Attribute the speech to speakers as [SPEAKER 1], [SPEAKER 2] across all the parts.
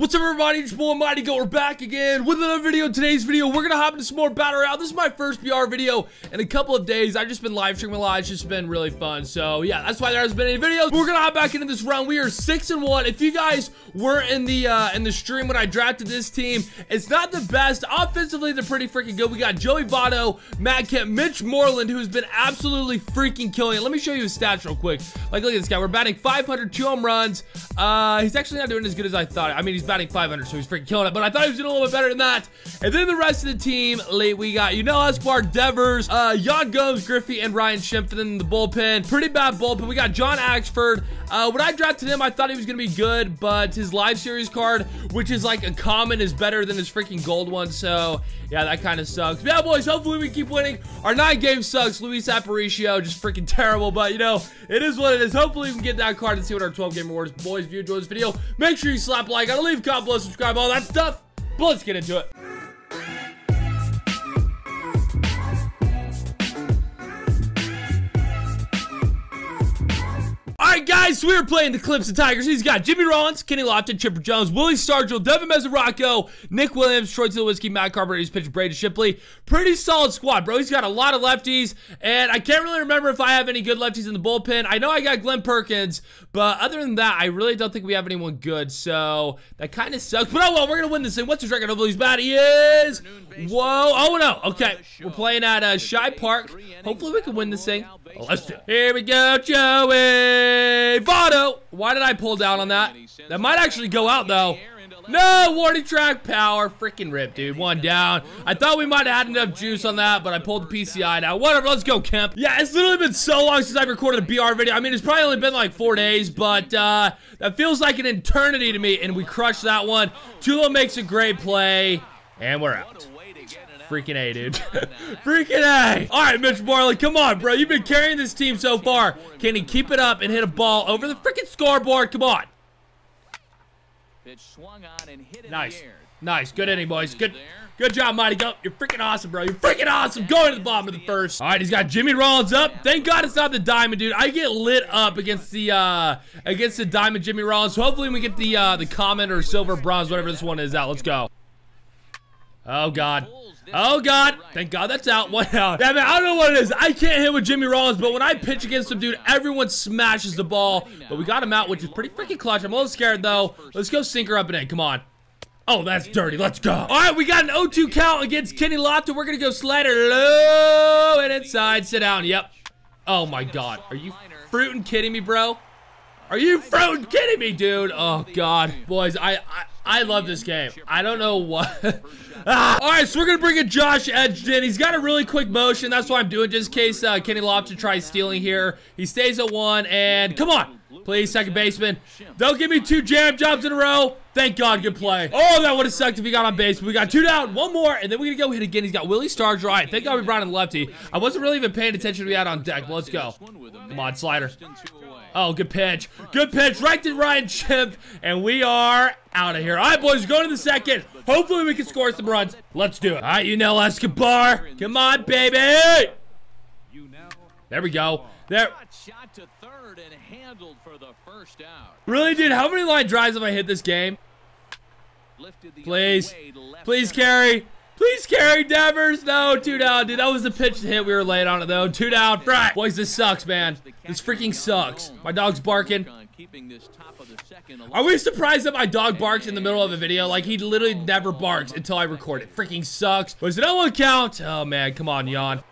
[SPEAKER 1] What's up everybody, it's boy Mighty Goat, we're back again with another video. Today's video, we're gonna hop into some more Battle Royale. This is my first BR video in a couple of days. I've just been live streaming a lot, it's just been really fun. So yeah, that's why there hasn't been any videos. We're gonna hop back into this round. We are 6 and one. If you guys were in the uh, in the stream when I drafted this team, it's not the best. Offensively, they're pretty freaking good. We got Joey Votto, Matt Kemp, Mitch Moreland, who's been absolutely freaking killing it. Let me show you his stats real quick. Like, look at this guy. We're batting 500, two home runs. Uh, he's actually not doing as good as I thought. I mean, he's batting 500, so he's freaking killing it. But I thought he was doing a little bit better than that. And then the rest of the team, late we got Yunel Escobar, Devers, uh, Yan Gomes, Griffey, and Ryan Schimpf in the bullpen. Pretty bad bullpen. We got John Axford. Uh, when I drafted him, I thought he was going to be good, but his live series card, which is like a common, is better than his freaking gold one. So, yeah, that kind of sucks. But yeah, boys, hopefully we keep winning. Our nine game sucks. Luis Aparicio, just freaking terrible. But, you know, it is what it is. Hopefully we can get that card and see what our 12 game awards. Boys, if you enjoyed this video, make sure you slap like on it, comment below, subscribe, all that stuff. But let's get into it. Guys, we are playing the Clemson Tigers. He's got Jimmy Rollins, Kenny Lofton, Chipper Jones, Willie Stargell, Devin Mesoraco, Nick Williams, Troy Tulowitzki, Matt Carpenter, he's pitching Braden Shipley. Pretty solid squad, bro. He's got a lot of lefties, and I can't really remember if I have any good lefties in the bullpen. I know I got Glenn Perkins, but other than that, I really don't think we have anyone good, so that kind of sucks. But oh well, we're going to win this thing. What's his record? Hopefully he's bad. He is. Whoa. Oh no. Okay. We're playing at uh, Shy Park. Hopefully we can win this thing. Let's do it. Here we go, Joey Votto. Why did I pull down on that? That might actually go out, though. No, warning track power. Freaking rip, dude. One down. I thought we might have had enough juice on that, but I pulled the PCI now. Whatever, let's go, Kemp. Yeah, it's literally been so long since I've recorded a BR video. I mean, it's probably only been like four days, but uh, that feels like an eternity to me, and we crushed that one. Tulo makes a great play, and we're out. Freaking A, dude. Freaking A. All right, Mitch Moreland, come on, bro. You've been carrying this team so far. Can he keep it up and hit a ball over the freaking scoreboard? Come on. Nice. Nice. Good inning, boys. Good. Good job, Mighty Goat. You're freaking awesome, bro. You're freaking awesome. Going to the bottom of the first. All right, he's got Jimmy Rollins up. Thank God it's not the diamond, dude. I get lit up against the uh against the diamond Jimmy Rollins. So hopefully we get the uh the common or silver bronze, whatever this one is out. Let's go. Oh God. Oh God. Thank God that's out. One out. Yeah, man, I don't know what it is. I can't hit with Jimmy Rollins, but when I pitch against him, dude, everyone smashes the ball. But we got him out, which is pretty freaking clutch. I'm a little scared though. Let's go sinker up and in. Come on. Oh, that's dirty. Let's go. All right, we got an 0-2 count against Kenny Lofton. We're going to go slider low and inside. Sit down. Yep. Oh, my God. Are you fruiting kidding me, bro? Are you fruiting kidding me, dude? Oh, God. Boys, I, I, I love this game. I don't know what. ah. All right, so we're going to bring in Josh Edgerton. He's got a really quick motion. That's why I'm doing just in case uh, Kenny Lofton tries stealing here. He stays at one, and come on. Please, second baseman. Don't give me two jam jobs in a row. Thank God, good play. Oh, that would have sucked if he got on base. We got two down, one more, and then we're going to go hit again. He's got Willie Stargell. Right, thank God we brought in lefty. I wasn't really even paying attention to we had on deck. Let's go. Come on, slider. Oh, good pitch. Good pitch right to Ryan Schimpf, and we are out of here. All right, boys, going to the second. Hopefully we can score some runs. Let's do it. All right, Yunel Escobar. Come on, baby. There we go. There. Really, dude? How many line drives have I hit this game? Please. Please carry. Please carry Devers. No, two down, dude. That was the pitch to hit. We were late on it, though. Two down. Right. Boys, this sucks, man. This freaking sucks. My dog's barking. Are we surprised that my dog barks in the middle of a video? Like, he literally never barks until I record it. Freaking sucks. Was it no one count? Oh, man. Come on, Yan.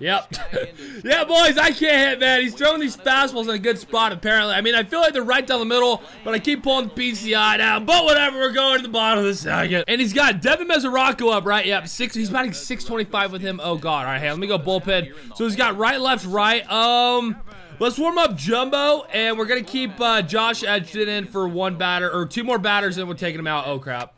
[SPEAKER 1] Yep. yeah, boys, I can't hit, man. He's throwing these fastballs in a good spot, apparently. I mean, I feel like they're right down the middle, but I keep pulling the PCI down. But whatever, we're going to the bottom of the second. And he's got Devin Mesoraco up, right? Yep, six. He's batting 625 with him. Oh, God. All right, hey, let me go bullpen. So he's got right, left, right. Um... Let's warm up Jumbo, and we're going to keep uh, Josh Edgerton in for one batter, or two more batters, and we're taking him out. Oh, crap.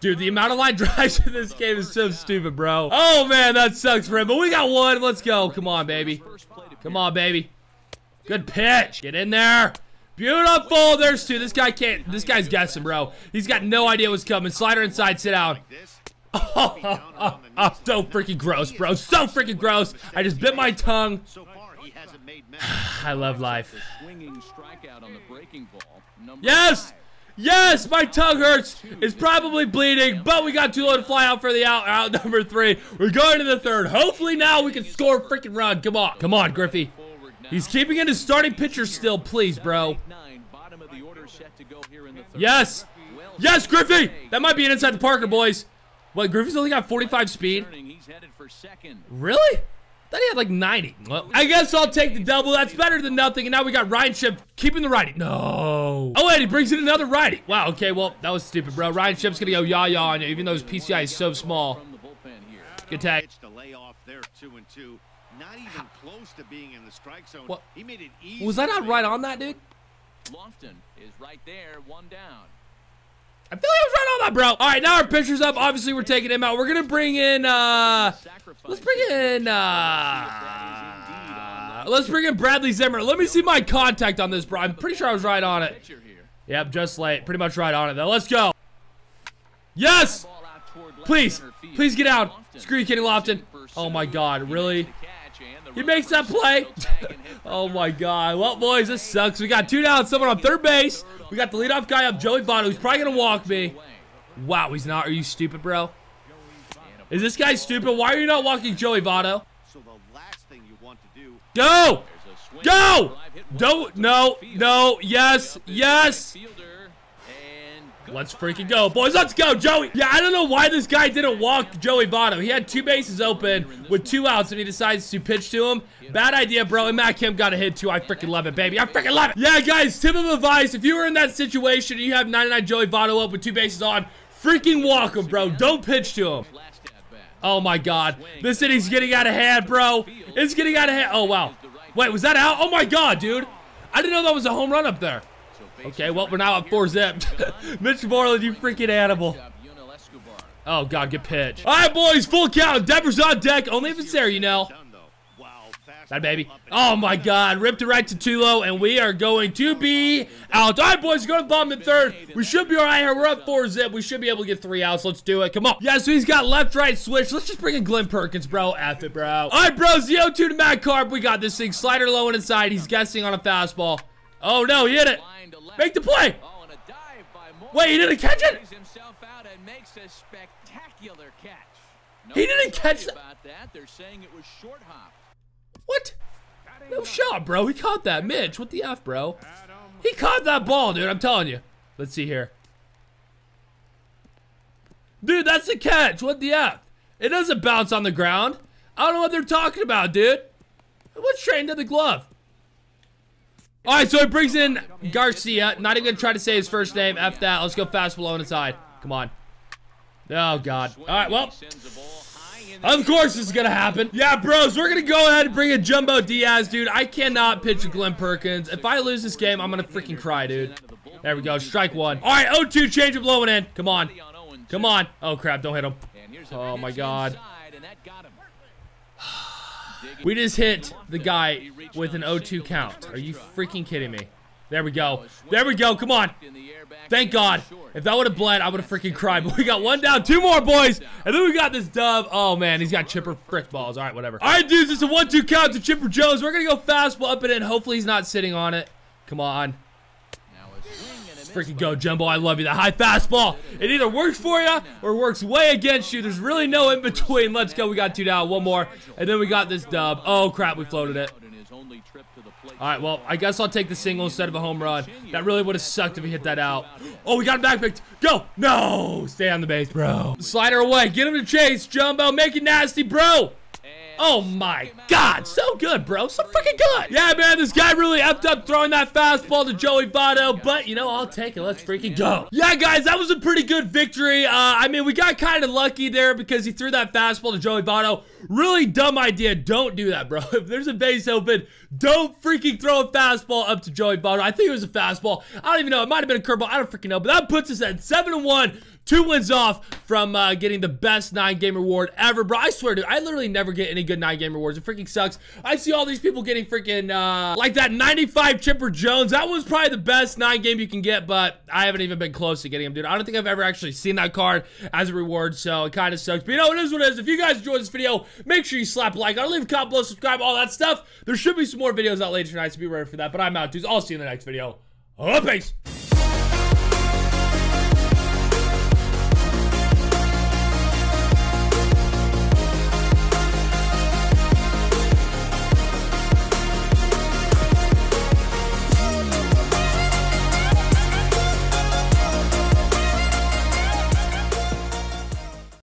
[SPEAKER 1] Dude, the amount of line drives in this game is so stupid, bro. Oh, man, that sucks for him. But we got one. Let's go. Come on, baby. Come on, baby. Good pitch. Get in there. Beautiful. There's two. This guy can't. This guy's guessing, bro. He's got no idea what's coming. Slider inside. Sit down. Oh, oh, oh, oh, so freaking gross, bro. So freaking gross. I just bit my tongue. I love life. Yes! Yes, my tongue hurts. It's probably bleeding, but we got too low to fly out for the out, out number three. We're going to the third. Hopefully now we can score a freaking run. Come on. Come on, Griffey. He's keeping in his starting pitcher still, please, bro. Yes. Yes, Griffey. That might be an inside the Parker, boys. What, Griffey's only got 45 speed? Really? Thought he had like 90. Well, I guess I'll take the double. That's better than nothing. And now we got Ryan Schimpf keeping the righty. No. Wait, he brings in another righty. Wow, okay, well, that was stupid, bro. Ryan Schimpf's going to go yah-yah on you, even though his PCI is so small. Good tag. Not even close to being in the strike zone. What? He made it easy was I not right on that, dude? Lofton is right there, one down. I feel like I was right on that, bro. All right, now our pitcher's up. Obviously, we're taking him out. We're gonna bring in. uh Let's bring in. uh Let's bring in Bradley Zimmer. Let me see my contact on this, bro. I'm pretty sure I was right on it. Yep, just late. Pretty much right on it, though. Let's go. Yes! Please, please get out. Screw you, Kenny Lofton. Oh my God, really? He makes that play. oh my God. Well, boys, this sucks. We got two down, someone on third base. We got the leadoff guy up, Joey Votto, who's probably going to walk me. Wow, he's not. Are you stupid, bro? Is this guy stupid? Why are you not walking Joey Votto? Go! Go! Don't, no, no, yes, yes. Let's freaking go, boys. Let's go, Joey. Yeah, I don't know why this guy didn't walk Joey Votto. He had two bases open with two outs, and he decides to pitch to him. Bad idea, bro. And Matt Kemp got a hit, too. I freaking love it, baby. I freaking love it. Yeah, guys, tip of advice. If you were in that situation and you have 99 Joey Votto up with two bases on, freaking walk him, bro. Don't pitch to him. Oh, my God. This inning's getting out of hand, bro. It's getting out of hand. Oh, wow. Wait, was that out? Oh, my God, dude. I didn't know that was a home run up there. Okay, well, we're now at four zip. Mitch Moreland, you freaking animal. Oh, God, good pitch. All right, boys, full count. Devers on deck. Only if it's there, you know. That baby. Oh, my God. Ripped it right to Tulo, and we are going to be out. All right, boys, go to the bottom in third. We should be all right here. We're up four zip. We should be able to get three outs. Let's do it. Come on. Yeah, so he's got left-right switch. Let's just bring in Glenn Perkins, bro. F it, bro. All right, bros. The 0-2 to Matt Carp. We got this thing. Slider low and inside. He's guessing on a fastball. Oh, no, he hit it. Make the play. Wait, he didn't catch it? he didn't catch that. What? No shot, bro. He caught that. Mitch, what the F, bro? He caught that ball, dude. I'm telling you. Let's see here. Dude, that's a catch. What the F? It doesn't bounce on the ground. I don't know what they're talking about, dude. What's straight into the glove? All right, so he brings in Garcia. Not even going to try to say his first name. F that. Let's go fast below on the side. Come on. Oh, God. All right, well. Of course this is to happen. Yeah, bros, we're to go ahead and bring in Jumbo Diaz, dude. I cannot pitch Glenn Perkins. If I lose this game, I'm to freaking cry, dude. There we go. Strike one. All right, 0-2. Change of blowing in. Come on. Come on. Oh, crap. Don't hit him. Oh, my God. We just hit the guy with an 0-2 count. Are you freaking kidding me? There we go. Oh, there we go. Come on. Thank God. If that would have bled, I would have freaking cried. But we got one down, two more, boys. And then we got this dub. Oh, man. He's got chipper frick balls. All right, whatever. All right, dudes. It's a 1-2 count to Chipper Jones. We're going to go fastball up and in. Hopefully he's not sitting on it. Come on freaking go, Jumbo. I love you. That high fastball. It either works for you or works way against you. There's really no in between. Let's go. We got two down. One more. And then we got this dub. Oh, crap. We floated it. All right, well, I guess I'll take the single instead of a home run. That really would have sucked if he hit that out. Oh, we got him back picked. Go. No. Stay on the base, bro. Slider away. Get him to chase. Jumbo, make it nasty, bro. Oh my god, so good, bro. So freaking good. Yeah, man, this guy really effed up throwing that fastball to Joey Votto, but you know, I'll take it. Let's freaking go. Yeah, guys, that was a pretty good victory. Uh, I mean, we got kind of lucky there because he threw that fastball to Joey Votto. Really dumb idea. Don't do that, bro. If there's a base open, don't freaking throw a fastball up to Joey Votto. I think it was a fastball. I don't even know. It might have been a curveball. I don't freaking know. But that puts us at 7 1 Two wins off from uh, getting the best nine game reward ever, bro. I swear, dude, I literally never get any good nine game rewards. It freaking sucks. I see all these people getting freaking, uh, like that 95 Chipper Jones. That was probably the best nine game you can get, but I haven't even been close to getting him, dude. I don't think I've ever actually seen that card as a reward, so it kind of sucks. But you know, it is what it is. If you guys enjoyed this video, make sure you slap like. I'll leave a comment below, subscribe, all that stuff. There should be some more videos out later tonight, so be ready for that. But I'm out, dudes. I'll see you in the next video. Oh, peace.